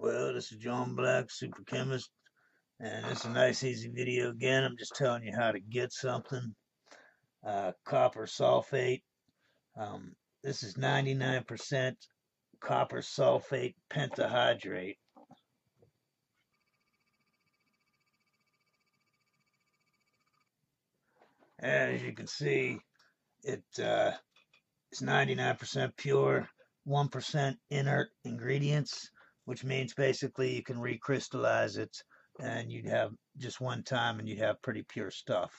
Well, this is John Black, Super Chemist, and it's a nice, easy video again. I'm just telling you how to get something. Uh, copper sulfate. Um, this is 99% copper sulfate pentahydrate. As you can see, it uh, is 99% pure, 1% inert ingredients which means basically you can recrystallize it and you'd have just one time and you'd have pretty pure stuff.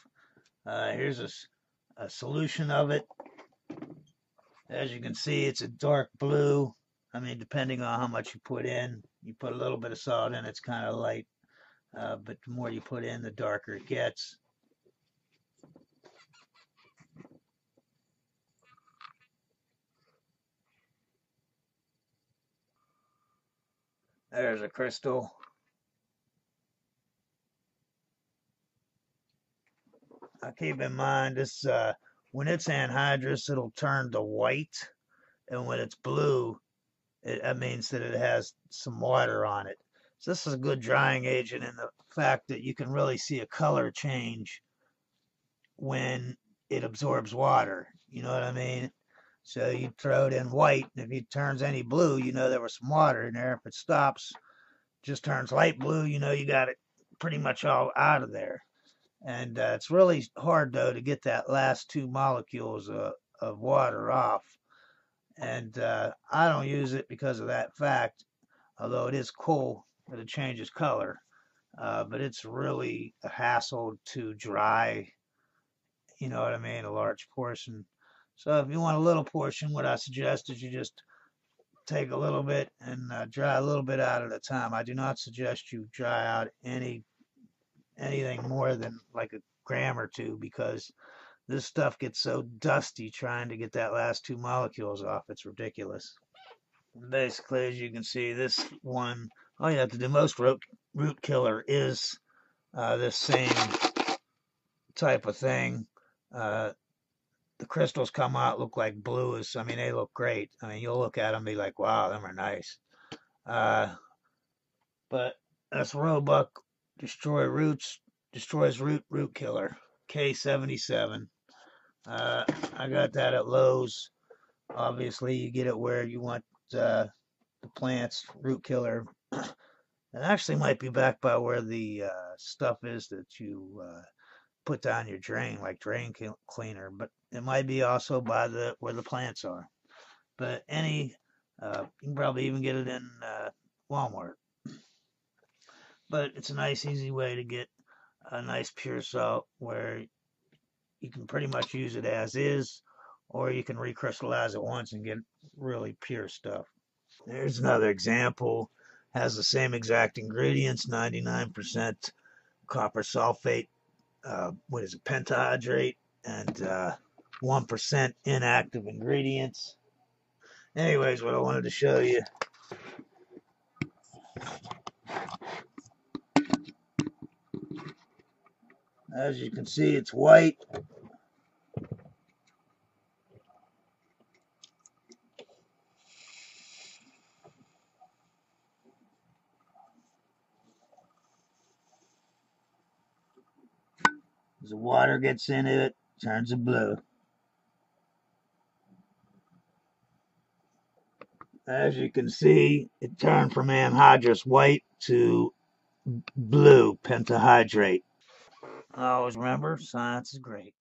Uh, here's a, a solution of it. As you can see, it's a dark blue. I mean, depending on how much you put in, you put a little bit of salt in, it's kind of light. Uh, but the more you put in, the darker it gets. There's a crystal. I keep in mind this uh, when it's anhydrous, it'll turn to white, and when it's blue, it, that means that it has some water on it. So this is a good drying agent in the fact that you can really see a color change when it absorbs water. You know what I mean? So you throw it in white, and if it turns any blue, you know there was some water in there. If it stops, just turns light blue, you know you got it pretty much all out of there. And uh, it's really hard though to get that last two molecules of, of water off. And uh, I don't use it because of that fact, although it is cool that it changes color. Uh, but it's really a hassle to dry, you know what I mean, a large portion so if you want a little portion, what I suggest is you just take a little bit and uh, dry a little bit out at a time. I do not suggest you dry out any anything more than like a gram or two because this stuff gets so dusty trying to get that last two molecules off. It's ridiculous. Basically, as you can see, this one, all you have to do, most root, root killer is uh, this same type of thing. Uh, the crystals come out look like blues. I mean, they look great. I mean, you'll look at them be like, wow, them are nice. Uh, but that's Roebic Destroy Roots, destroys root root killer, K77. Uh, I got that at Lowe's. Obviously, you get it where you want uh, the plants, root killer. it actually might be back by where the uh, stuff is that you uh, put down your drain, like drain cleaner, but it might be also by the where the plants are. But any, uh, you can probably even get it in uh, Walmart. But it's a nice, easy way to get a nice pure salt where you can pretty much use it as is, or you can recrystallize it once and get really pure stuff. There's another example. Has the same exact ingredients, 99% copper sulfate, uh, what is it, pentahydrate, and uh, 1% inactive ingredients. Anyways, what I wanted to show you. As you can see, it's white. As the water gets into it, turns it blue. As you can see, it turned from anhydrous white to blue pentahydrate. Always remember, science is great.